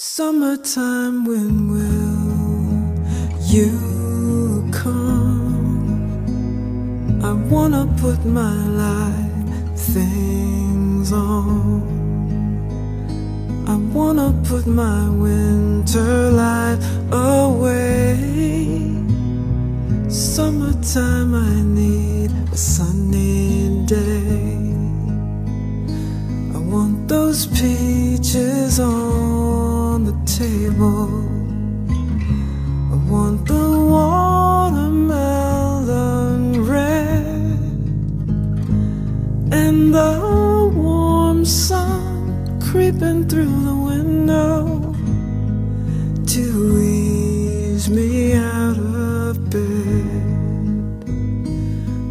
Summertime, when will you come? I wanna put my light things on. I wanna put my winter light away. Summertime, I need a sunny day. I want those peaches on table. I want the watermelon red and the warm sun creeping through the window to ease me out of bed.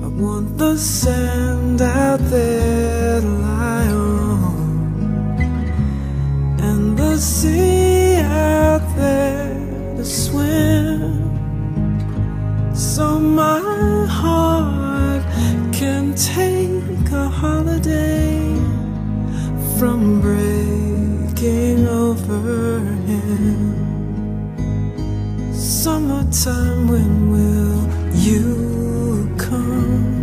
I want the sand out there to lie on and the sea from breaking over him. Summertime, when will you come?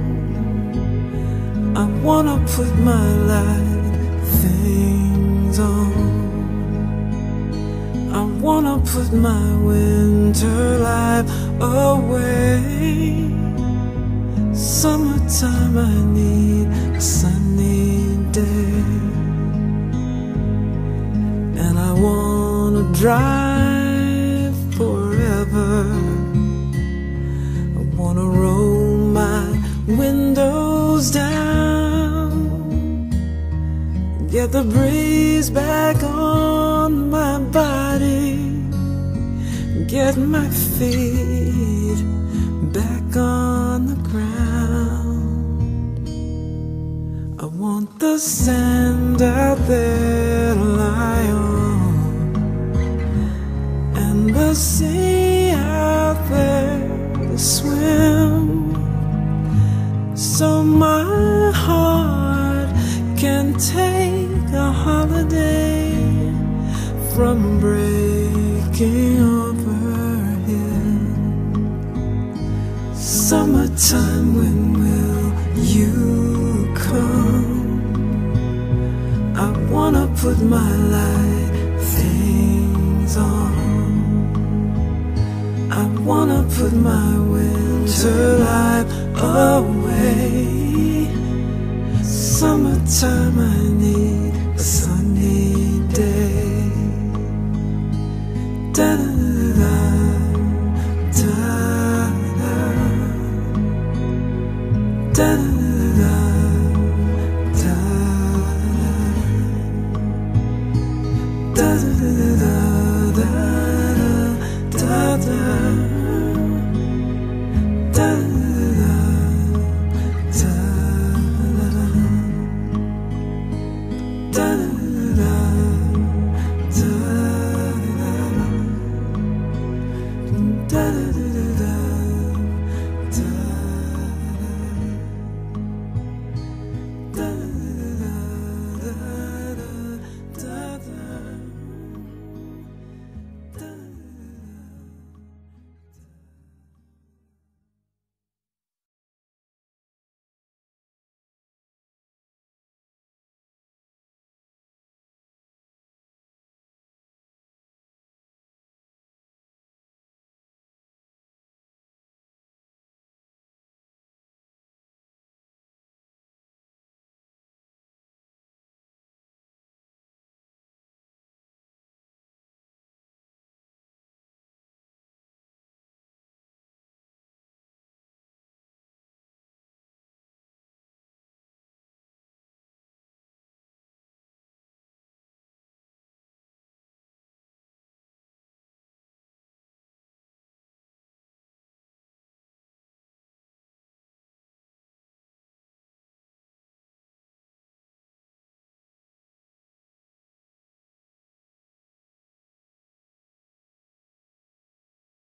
I wanna put my light things on. I wanna put my winter life away. Summertime, I need a drive forever. I wanna roll my windows down. Get the breeze back on my body. Get my feet back on the ground. I want the sand out there The sea out there to swim. So my heart can take a holiday from breaking over him. Summertime, when will you come? I wanna put my light things on. I wanna put my winter life away. Summertime, I need a sunny day. Da da da done.